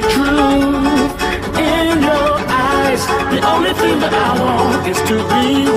magic truth in your eyes. The only thing that I want is to be